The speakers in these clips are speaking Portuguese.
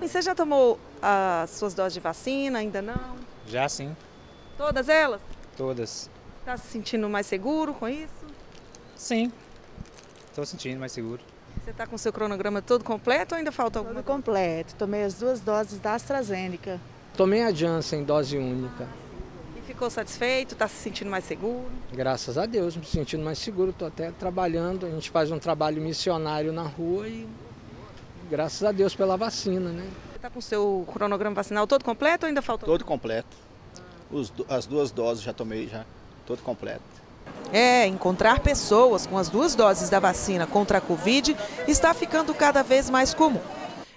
E você já tomou as suas doses de vacina? Ainda não? Já sim, Todas elas? todas. Está se sentindo mais seguro com isso? Sim, estou sentindo mais seguro. Você está com o seu cronograma todo completo ou ainda falta alguma Tudo coisa? completo. Tomei as duas doses da AstraZeneca. Tomei a Janssen dose única. E ficou satisfeito? Está se sentindo mais seguro? Graças a Deus, me sentindo mais seguro. Estou até trabalhando. A gente faz um trabalho missionário na rua e graças a Deus pela vacina, né? Você está com o seu cronograma vacinal todo completo ou ainda falta Todo completo. Os as duas doses já tomei já, todo completo. É, encontrar pessoas com as duas doses da vacina contra a Covid está ficando cada vez mais comum.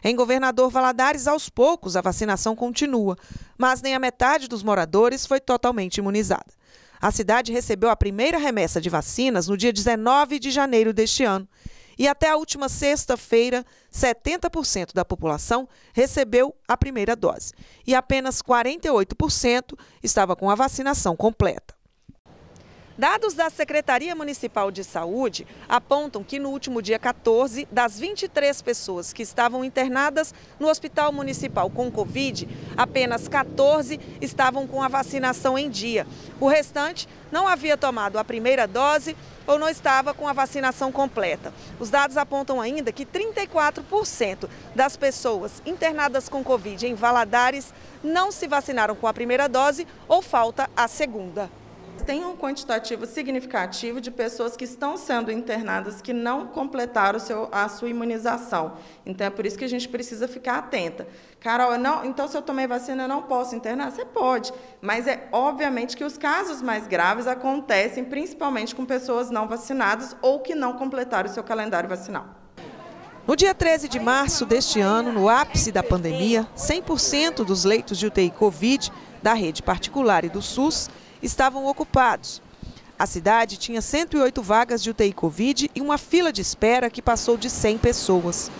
Em Governador Valadares, aos poucos, a vacinação continua, mas nem a metade dos moradores foi totalmente imunizada. A cidade recebeu a primeira remessa de vacinas no dia 19 de janeiro deste ano. E até a última sexta-feira, 70% da população recebeu a primeira dose. E apenas 48% estava com a vacinação completa. Dados da Secretaria Municipal de Saúde apontam que no último dia 14, das 23 pessoas que estavam internadas no Hospital Municipal com Covid, apenas 14 estavam com a vacinação em dia. O restante não havia tomado a primeira dose ou não estava com a vacinação completa. Os dados apontam ainda que 34% das pessoas internadas com Covid em Valadares não se vacinaram com a primeira dose ou falta a segunda. Tem um quantitativo significativo de pessoas que estão sendo internadas que não completaram seu, a sua imunização. Então, é por isso que a gente precisa ficar atenta. Carol, não, então se eu tomei vacina, eu não posso internar? Você pode, mas é obviamente que os casos mais graves acontecem principalmente com pessoas não vacinadas ou que não completaram o seu calendário vacinal. No dia 13 de março deste ano, no ápice da pandemia, 100% dos leitos de UTI Covid da rede particular e do SUS estavam ocupados. A cidade tinha 108 vagas de UTI Covid e uma fila de espera que passou de 100 pessoas.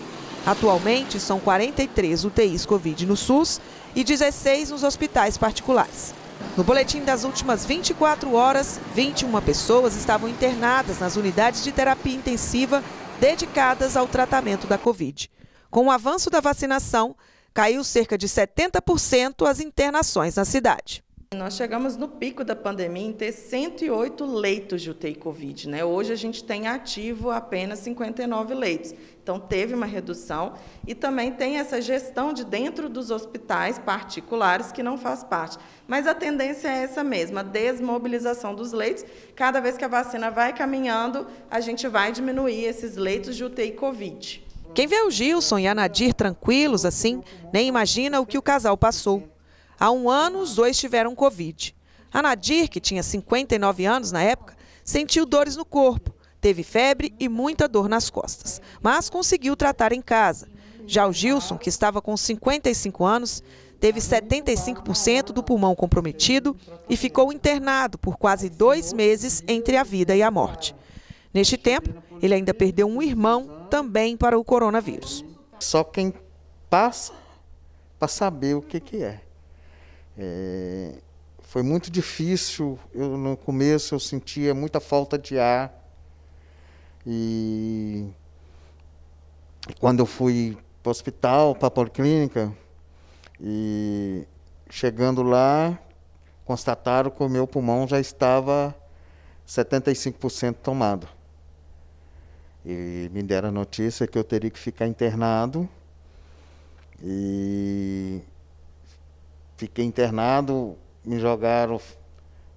Atualmente, são 43 UTIs Covid no SUS e 16 nos hospitais particulares. No boletim das últimas 24 horas, 21 pessoas estavam internadas nas unidades de terapia intensiva dedicadas ao tratamento da Covid. Com o avanço da vacinação, caiu cerca de 70% as internações na cidade. Nós chegamos no pico da pandemia em ter 108 leitos de UTI Covid. Né? Hoje a gente tem ativo apenas 59 leitos. Então teve uma redução e também tem essa gestão de dentro dos hospitais particulares que não faz parte. Mas a tendência é essa mesma, a desmobilização dos leitos. Cada vez que a vacina vai caminhando, a gente vai diminuir esses leitos de UTI Covid. Quem vê o Gilson e a Nadir tranquilos assim, nem imagina o que o casal passou. Há um ano, os dois tiveram Covid. A Nadir, que tinha 59 anos na época, sentiu dores no corpo, teve febre e muita dor nas costas, mas conseguiu tratar em casa. Já o Gilson, que estava com 55 anos, teve 75% do pulmão comprometido e ficou internado por quase dois meses entre a vida e a morte. Neste tempo, ele ainda perdeu um irmão também para o coronavírus. Só quem passa para saber o que, que é. É, foi muito difícil. Eu, no começo eu sentia muita falta de ar. E quando eu fui para o hospital, para a policlínica, e chegando lá, constataram que o meu pulmão já estava 75% tomado. E me deram a notícia que eu teria que ficar internado. E fiquei internado, me jogaram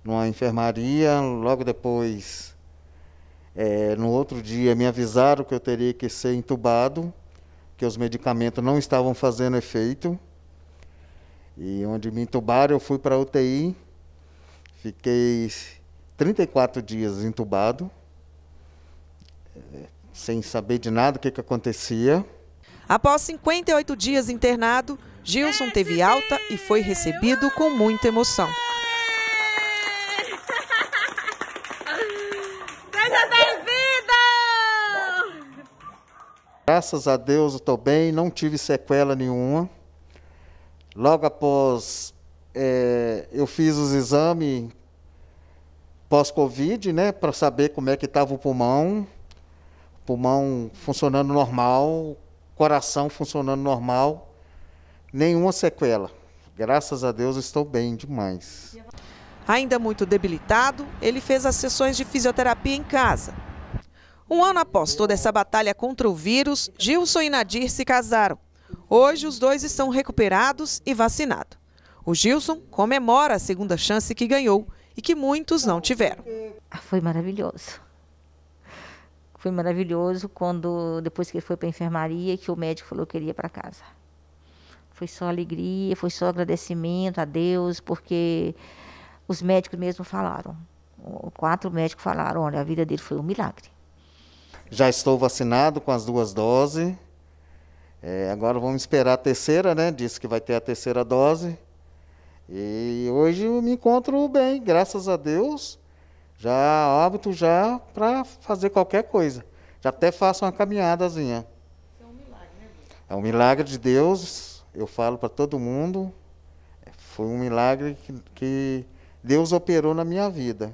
numa enfermaria, logo depois, é, no outro dia, me avisaram que eu teria que ser entubado, que os medicamentos não estavam fazendo efeito. E onde me entubaram, eu fui para UTI, fiquei 34 dias entubado, é, sem saber de nada o que, que acontecia. Após 58 dias internado, Gilson teve alta e foi recebido com muita emoção. Seja bem-vindo! Graças a Deus eu estou bem, não tive sequela nenhuma. Logo após é, eu fiz os exames pós-Covid, né, para saber como é que estava o pulmão. Pulmão funcionando normal, coração funcionando normal. Nenhuma sequela. Graças a Deus estou bem demais. Ainda muito debilitado, ele fez as sessões de fisioterapia em casa. Um ano após toda essa batalha contra o vírus, Gilson e Nadir se casaram. Hoje os dois estão recuperados e vacinados. O Gilson comemora a segunda chance que ganhou e que muitos não tiveram. Foi maravilhoso. Foi maravilhoso quando, depois que ele foi para a enfermaria, que o médico falou que ele ia para casa. Foi só alegria, foi só agradecimento a Deus, porque os médicos mesmo falaram. Quatro médicos falaram, olha, a vida dele foi um milagre. Já estou vacinado com as duas doses. É, agora vamos esperar a terceira, né? Disse que vai ter a terceira dose. E hoje eu me encontro bem, graças a Deus. Já óbito já para fazer qualquer coisa. Já até faço uma caminhadazinha. É um milagre, né? É um milagre de Deus. Eu falo para todo mundo. Foi um milagre que, que Deus operou na minha vida.